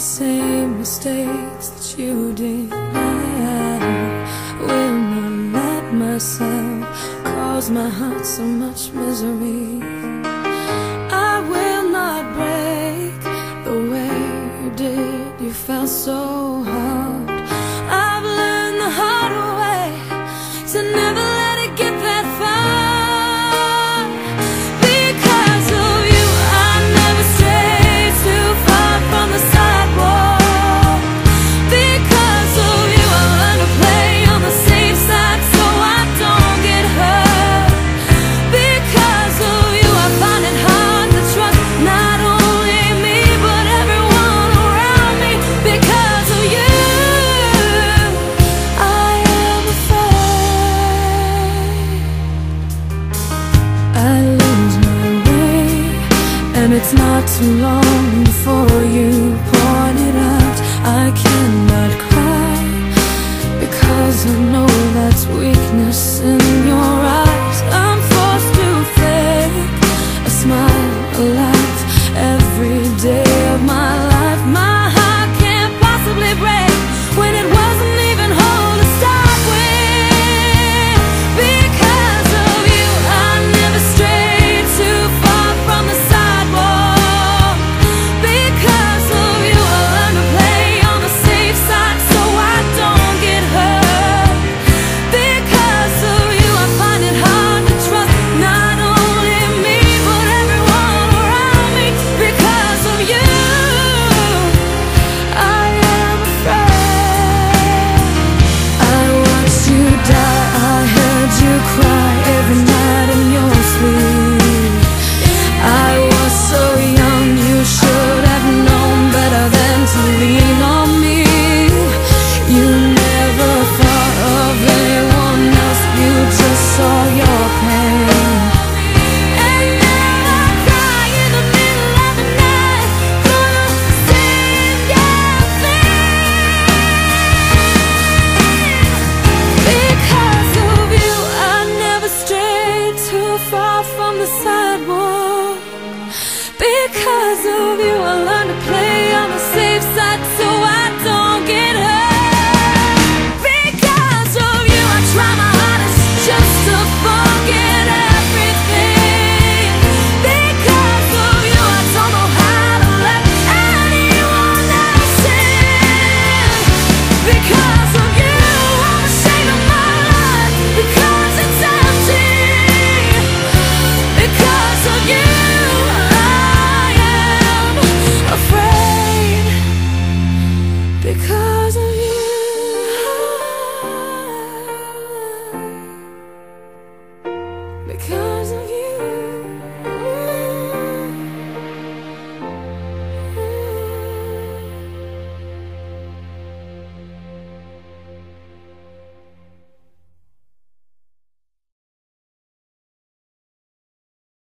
the same mistakes that you did. I will not let myself cause my heart so much misery. it's not too long before because of you.